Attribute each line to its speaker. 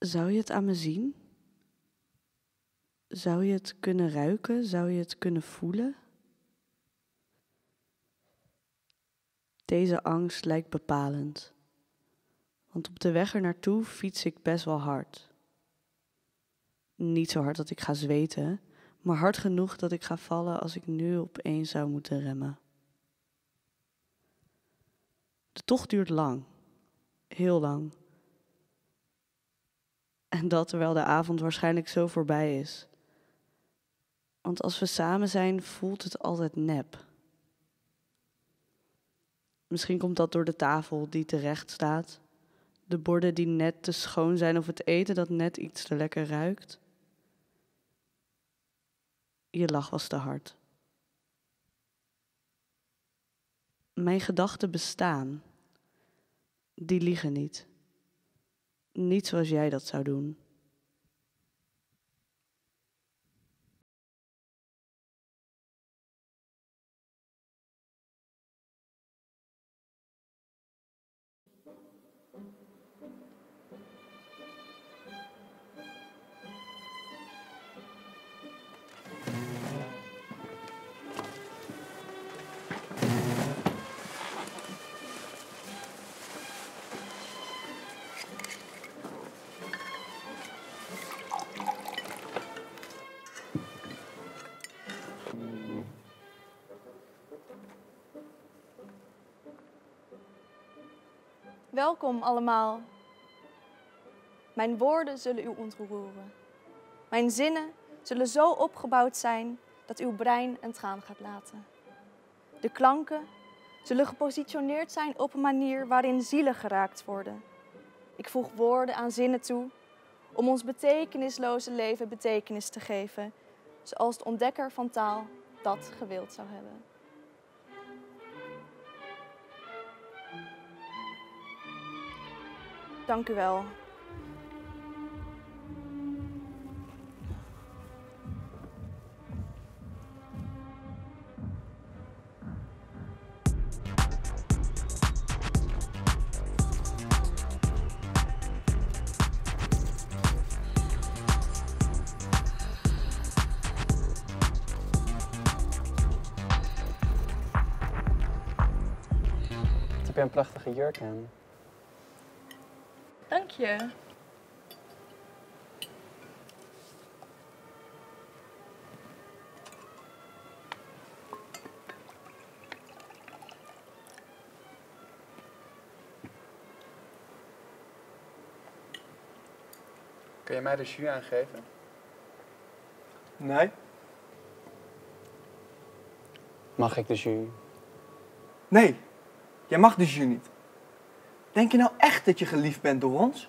Speaker 1: Zou je het aan me zien? Zou je het kunnen ruiken? Zou je het kunnen voelen? Deze angst lijkt bepalend, want op de weg er naartoe fiets ik best wel hard. Niet zo hard dat ik ga zweten, maar hard genoeg dat ik ga vallen als ik nu opeens zou moeten remmen. De tocht duurt lang, heel lang. En dat terwijl de avond waarschijnlijk zo voorbij is. Want als we samen zijn, voelt het altijd nep. Misschien komt dat door de tafel die terecht staat, de borden die net te schoon zijn of het eten dat net iets te lekker ruikt. Je lach was te hard. Mijn gedachten bestaan. Die liegen niet. Niet zoals jij dat zou doen.
Speaker 2: Welkom allemaal. Mijn woorden zullen u ontroeren. Mijn zinnen zullen zo opgebouwd zijn dat uw brein een traan gaat laten. De klanken zullen gepositioneerd zijn op een manier waarin zielen geraakt worden. Ik voeg woorden aan zinnen toe om ons betekenisloze leven betekenis te geven, zoals de ontdekker van taal dat gewild zou hebben. Dank u wel.
Speaker 3: Heb een prachtige jurk aan?
Speaker 2: Dank je.
Speaker 4: Kun je mij de jus aangeven?
Speaker 5: Nee?
Speaker 3: Mag ik de jus?
Speaker 5: Nee, jij mag de jus niet. Denk je nou echt dat je geliefd bent door ons?